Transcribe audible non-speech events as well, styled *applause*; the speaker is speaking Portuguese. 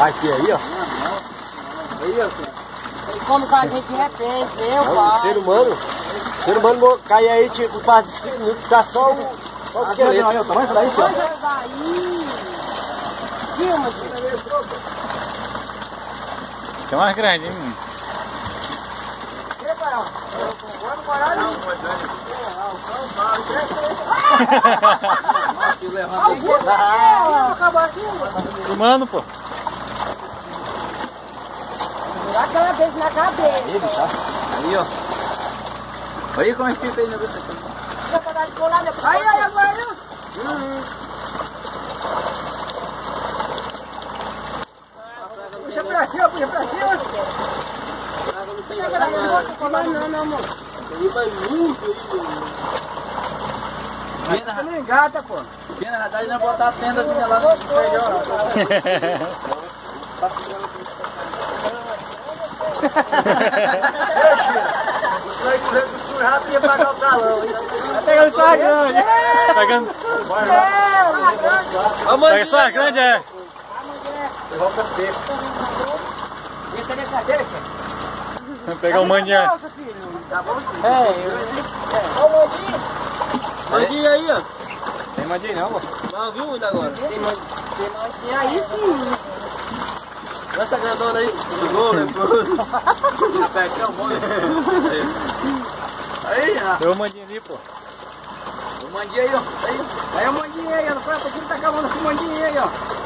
Aqui aí, ó. Aí, ó. Ele come com a gente de repente, meu Não, pai. ser humano. Ser humano cai aí, tipo, um par de cinco minutos, tá só o, só o esqueleto. Aí, ó, tá mais daí, ó. Olha aí. Filma, tio. Tem mais grande, hein, menino? Filmando, pô. Aquela vez na cabeça. Aí, ó. Olha como é que fica aí, né? Aí, aí, agora aí. Puxa pra cima, puxa pra cima. Não, não, não, amor. Pena, Não engata, pô. pena, na verdade, nós botar a tendazinha lá no feijão. E ia pagar o talão, hein? Tá pegando essa grande. Pegando. Pega essa grande, é. Volta seco. Esse é cadeira, cara. Vamos pegar o mandinha. Mandinha aí, ó. Tem mandinha não, pô. Não viu ainda agora? Tem. E aí sim. Olha essa grandona aí. Jogou, né? *laughs* Apertão, bom. Aí, ó. Deu o mandinha ali, pô. O mandinha aí, ó. Aí, Aí o mandinho aí, ó. Não foi pra cima, tá acabando com o mandinho aí, ó.